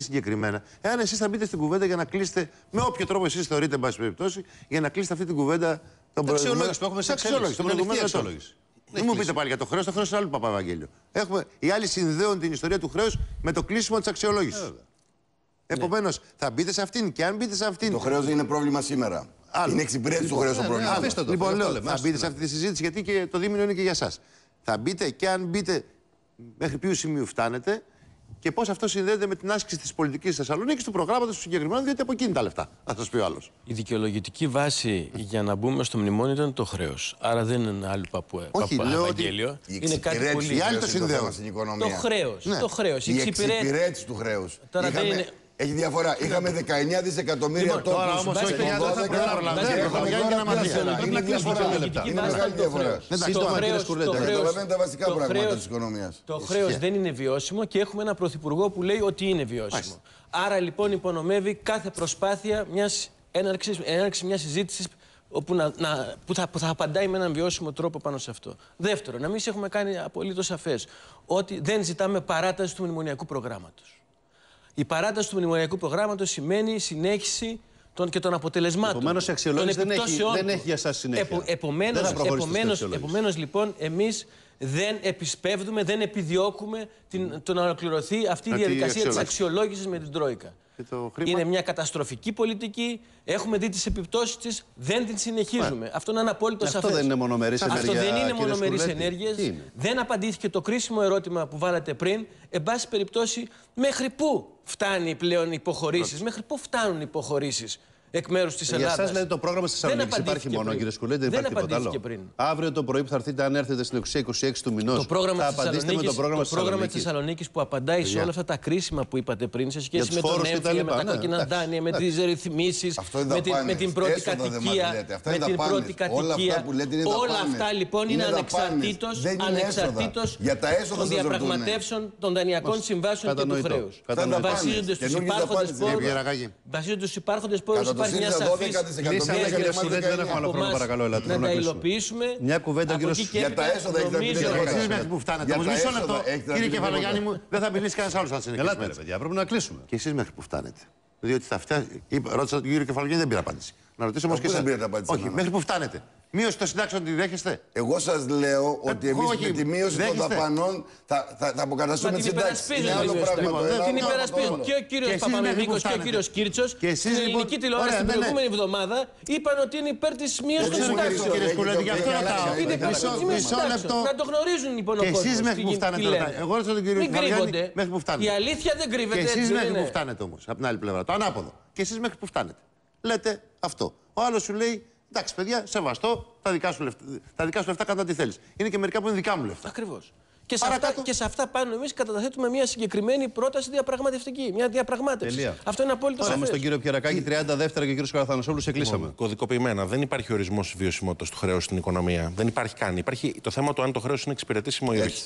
συγκεκριμένα, εάν εσείς θα μπείτε στην κουβέντα για να κλείσετε με όποιο τρόπο εσείς θεωρείτε, εν πάση περιπτώσει, για να κλείσετε αυτή την κουβέντα των αξιολόγηση που έχουμε σε αξιολόγηση των εξέλιξη. Είναι προηγουμένων ανοιχτή ετών. αξιολόγηση. Δεν μου πείτε πάλι για το χρέος, το χρέος είναι άλλο Παπαβαγγέλιο. Έχουμε, οι άλλοι συνδέουν την ιστορία του χρέους με το κλείσιμο της αξιολόγησης. Επομένως, θα μπείτε σε αυτήν και αν μπείτε σε αυτήν. Το χρέος δεν είναι πρόβλημα σήμερα. Άλλο. Είναι εξυπηρέτηση του χρέους το πρόβλημα. ναι, αφήστε το. Λοιπόν, αυτό λέω, λέμε, θα άστο, μπείτε σε αυτή τη συζήτηση γιατί και το δίμηνο είναι και για εσά. Θα μπείτε και αν μπείτε μέχρι ποιου σημείου φτάνετε και πώς αυτό συνδέεται με την άσκηση της πολιτικής Θεσσαλονίκης του προγράμματος του συγκεκριμένου, διότι από εκείνη τα λεφτά. Θα σας πει ο άλλος. Η δικαιολογητική βάση για να μπούμε στο μνημόνιο ήταν το χρέος. Άρα δεν είναι ένα άλλο παπου, Όχι, λέω ότι Ευαγγέλιο. Η Είναι κάτι εξυπηρέτηση πολύ. Οι του άλλοι χρέους το είναι συνδέουν. θέμα στην Το οικονομία. χρέος. Ναι. Το χρέος. Η εξυπηρέτηση του χρέους. Τώρα δεν είναι- Έχει διαφορά. Είχαμε 19 δισεκατομμύρια Λοιπόν, τόπους. τώρα όμως στο όχι, 12, δεν θα και προλάβουμε. έχουμε Δεν θα τώρα προλάβουμε. τέσσερα. Πρέπει να Είναι κλείσουμε διαφορά. δύο λεπτά. Είναι μεγάλη διαφορά. Σύντομα, κύριε Σκουρλέτα. Καταλαβαίνετε τα βασικά το πράγματα χρέος- της οικονομίας. Το χρέος δεν είναι βιώσιμο και έχουμε ένα πρωθυπουργό που λέει ότι είναι βιώσιμο. Άρα λοιπόν υπονομεύει κάθε προσπάθεια μιας έναρξη μιας συζήτησης όπου να, να- που, θα, που θα απαντάει με έναν βιώσιμο τρόπο πάνω σε αυτό. Δεύτερον, να μην σε έχουμε κάνει απολύτως σαφές ότι δεν ζητάμε παράταση του μνημονιακού προγράμματος. Η παράταση του μνημονιακού προγράμματος σημαίνει συνέχιση των, και των αποτελεσμάτων. Επομένως, η αξιολόγηση των δεν έχει- επιπτώσεων δεν του. έχει για εσάς συνέχεια. επομένως, Δεν θα προχωρήσετε στην επομένως, αξιολόγηση. επομένως, λοιπόν, εμείς δεν επισπεύδουμε, δεν επιδιώκουμε την, το να ολοκληρωθεί αυτή η Αυτή η διαδικασία της αξιολόγηση. αξιολόγησης με την Τρόικα. Και το χρήμα; Είναι μια καταστροφική πολιτική. Έχουμε δει τις επιπτώσεις της, δεν την συνεχίζουμε. Αυτό είναι ένα απόλυτο Αυτό σαφές. δεν είναι μονομερής Αυτό ενέργεια, δεν είναι κύριε μονομερής Σκουρλέτη. ενέργειες. Τι είναι; Δεν απαντήθηκε το κρίσιμο ερώτημα που βάλατε πριν. Εν πάση περιπτώσει, μέχρι πού φτάνει πλέον οι υποχωρήσεις, μέχρι πού φτάνουν οι υποχωρήσεις; Εκ μέρους της Για Ελλάδας. εσά, δηλαδή, το πρόγραμμα τη Θεσσαλονίκη υπάρχει μόνο, κύριε Σκουλέτη, δεν, δεν υπάρχει τίποτα άλλο. απαντήθηκε πριν. Αύριο το πρωί που θα έρθετε, αν έρθετε στην 26 του μηνός, Το πρόγραμμα θα της απαντήσετε με το Θεσσαλονίκης- πρόγραμμα το τη πρόγραμμα της Θεσσαλονίκης. Θεσσαλονίκης που απαντάει σε όλα αυτά τα κρίσιμα που είπατε πριν σε σχέση τους με τον φόρους και τα έμφυα, με λοιπά, τα ναι, κόκκινα εντάξει, δάνεια, με τις ρυθμίσεις, Αυτό είναι με, την- δαπάνες. με την πρώτη Έσοδα δεν μας κατοικία. λέτε. Αυτά Με είναι την δαπάνες. πρώτη Όλα αυτά κατοικία. που λέτε είναι Όλα δαπάνες. αυτά λοιπόν είναι Είναι δαπάνες. ανεξαρτήτω Δεν είναι ανεξαρτήτως έσοδα. Για τα έσοδα των σας ρωτούνε. διαπραγματεύσεων των δανειακών συμβάσεων και του κατανοητό. χρέους. Κατανοητό. Βασίζονται στους Καινούργιες υπάρχοντες δαπάνες, πόρου. Κύριε Ραγάγη. Βασίζονται στου υπάρχοντε πόρου. Κατά το Υπάρχει μια ΣΥΡΙΖΑ 12 σαφής δισεκατομμύρια Λύσαμε, για κύριε εμάς Σκουλέτη, δεν 19. έχουμε άλλο χρόνο, παρακαλώ, ελάτε. να Θέλω τα να κλείσουμε. υλοποιήσουμε. Μια κουβέντα, Από κύριος- εκεί και Για τα έπειτα έσοδα έχετε να πείτε νομίζω- τίποτα. Εσεί μέχρι που φτάνετε. Για Όμω τα μισό έσοδα λεπτό, έχετε να κύριε πείτε Κεφαλογιάννη τίποτα. μου, δεν θα μιλήσει κανένας άλλος αν συνεχίσουμε. Ελάτε, ρε έτσι. παιδιά, πρέπει να κλείσουμε. Και εσείς μέχρι που φτάνετε. Διότι θα φτάσει. Ρώτησα τον κύριο Κεφαλογιάννη, δεν πήρα απάντηση. Να ρωτήσω όμως Αφού και δεν εσάς. πήρατε απάντηση Όχι, εμένα. μέχρι που φτάνετε. Μείωση των συντάξεων τη δέχεστε; Εγώ σας λέω ότι Ε, εμείς όχι, με τη μείωση των δέχεστε. δαπανών θα, θα, θα αποκαταστούμε Μα τι την συντάξεις. υπερασπίζουν Είναι άλλο οι πράγμα. λοιπόν, το ένα, Την άλλο υπερασπίζουν. το άλλο. Και ο κύριος Και εσείς μέχρι Παπαμεμίκο που και ο φτάνετε. κύριος Κίρτσο Και εσείς, στην λοιπόν, ελληνική τηλεόραση ωραία, την ναι, ναι. προηγούμενη εβδομάδα είπαν ότι είναι υπέρ της μείωσης των ξέρω, συντάξεων. Κύριε Έχετε Σκουλέτη, γι' αυτό έχει ρωτάω. αλλάξει. Είναι υπέρ Μισό- της μείωσης Μισό συντάξεων. λεπτό. Να το γνωρίζουν λοιπόν ο Και εσείς κόσμος μέχρι τι που γι- φτάνετε. τι ρωτάω. λένε. Εγώ ρωτάω τον κύριο Μην Κεφαλογιάννη κρύβονται. μέχρι που Η φτάνετε. αλήθεια δεν Και κρύβεται εσείς έτσι. μέχρι δεν που είναι. φτάνετε όμως. Από την άλλη πλευρά. Το ανάποδο. Και εσείς μέχρι που φτάνετε. Λέτε αυτό. Ο άλλος σου λέει εντάξει, παιδιά, σεβαστό, τα δικά σου λεφτά, τα δικά σου λεφτά κατά τι θέλεις. Είναι και μερικά που είναι δικά μου λεφτά. Ακριβώς. Και, σε αυτά- Παρακάτω. και σε αυτά πάνω εμείς καταθέτουμε μια συγκεκριμένη πρόταση διαπραγματευτική. Μια διαπραγμάτευση. Τελεία. Αυτό είναι απόλυτο Πάμε σαφές. στον κύριο Πιερακάκη, 30 δεύτερα και ο κύριος Καραθανασόπουλος, σε κλείσαμε. Κωδικοποιημένα. Δεν υπάρχει ορισμός βιωσιμότητας του χρέους στην οικονομία. Δεν υπάρχει καν. Υπάρχει το θέμα του αν το χρέος είναι εξυπηρετήσιμο ή όχι.